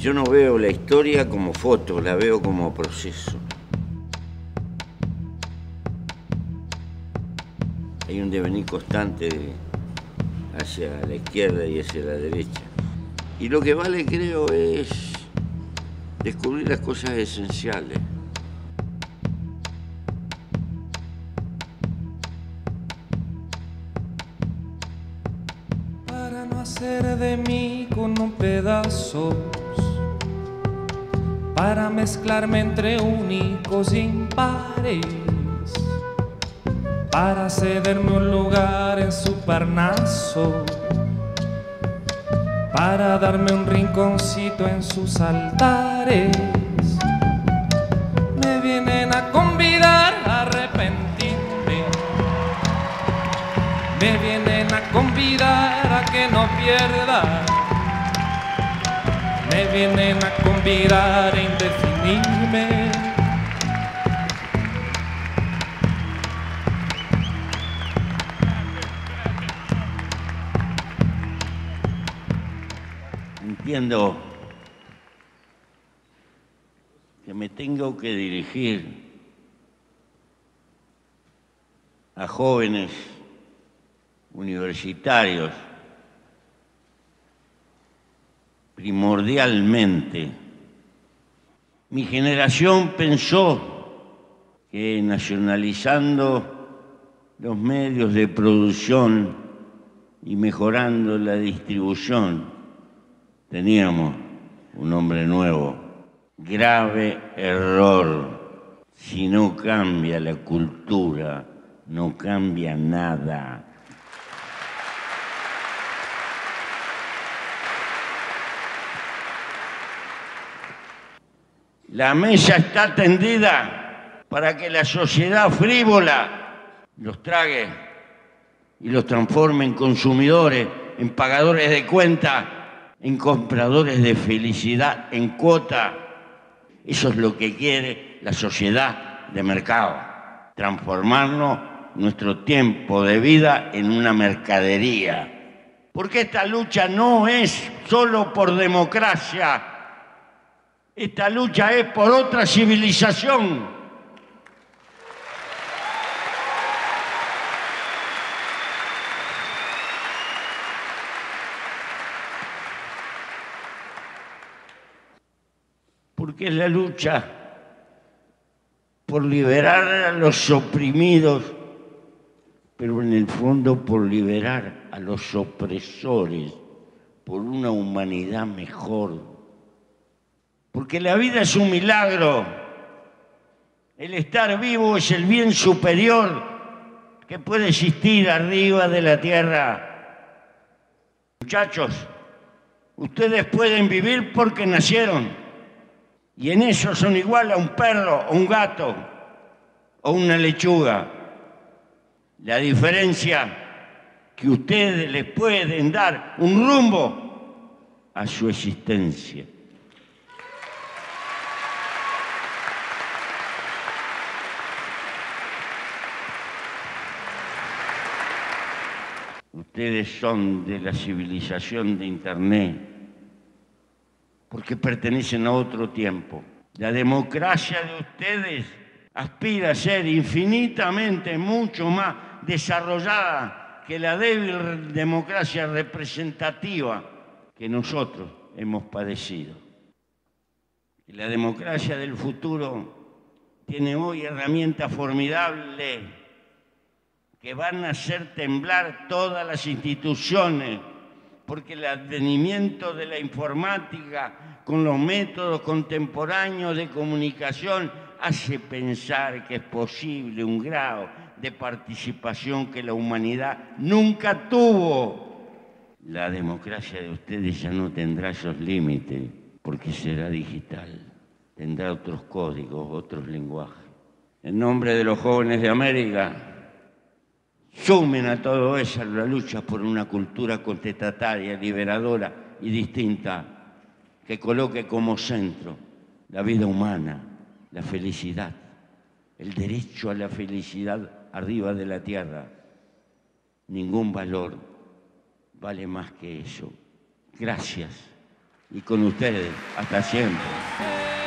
Yo no veo la historia como foto, la veo como proceso. Hay un devenir constante hacia la izquierda y hacia la derecha. Y lo que vale, creo, es descubrir las cosas esenciales. Para no hacer de mí con un pedazo, para mezclarme entre únicos impares, para cederme un lugar en su parnaso para darme un rinconcito en sus altares. Me vienen a convidar a arrepentirme. Me vienen a convidar a que no pierda. Me vienen a convidar a indefinirme. entiendo que me tengo que dirigir a jóvenes universitarios primordialmente. Mi generación pensó que nacionalizando los medios de producción y mejorando la distribución teníamos un hombre nuevo. Grave error. Si no cambia la cultura, no cambia nada. La mesa está tendida para que la sociedad frívola los trague y los transforme en consumidores, en pagadores de cuenta en compradores de felicidad en cuota. Eso es lo que quiere la sociedad de mercado, transformarnos nuestro tiempo de vida en una mercadería. Porque esta lucha no es solo por democracia, esta lucha es por otra civilización porque es la lucha por liberar a los oprimidos, pero en el fondo por liberar a los opresores, por una humanidad mejor. Porque la vida es un milagro, el estar vivo es el bien superior que puede existir arriba de la tierra. Muchachos, ustedes pueden vivir porque nacieron y en eso son igual a un perro o un gato o una lechuga. La diferencia que ustedes les pueden dar un rumbo a su existencia. Ustedes son de la civilización de Internet porque pertenecen a otro tiempo. La democracia de ustedes aspira a ser infinitamente mucho más desarrollada que la débil democracia representativa que nosotros hemos padecido. la democracia del futuro tiene hoy herramientas formidables que van a hacer temblar todas las instituciones porque el advenimiento de la informática con los métodos contemporáneos de comunicación hace pensar que es posible un grado de participación que la humanidad nunca tuvo. La democracia de ustedes ya no tendrá esos límites porque será digital, tendrá otros códigos, otros lenguajes. En nombre de los jóvenes de América, sumen a todo eso la lucha por una cultura contestataria, liberadora y distinta, que coloque como centro la vida humana, la felicidad, el derecho a la felicidad arriba de la tierra. Ningún valor vale más que eso. Gracias y con ustedes. Hasta siempre.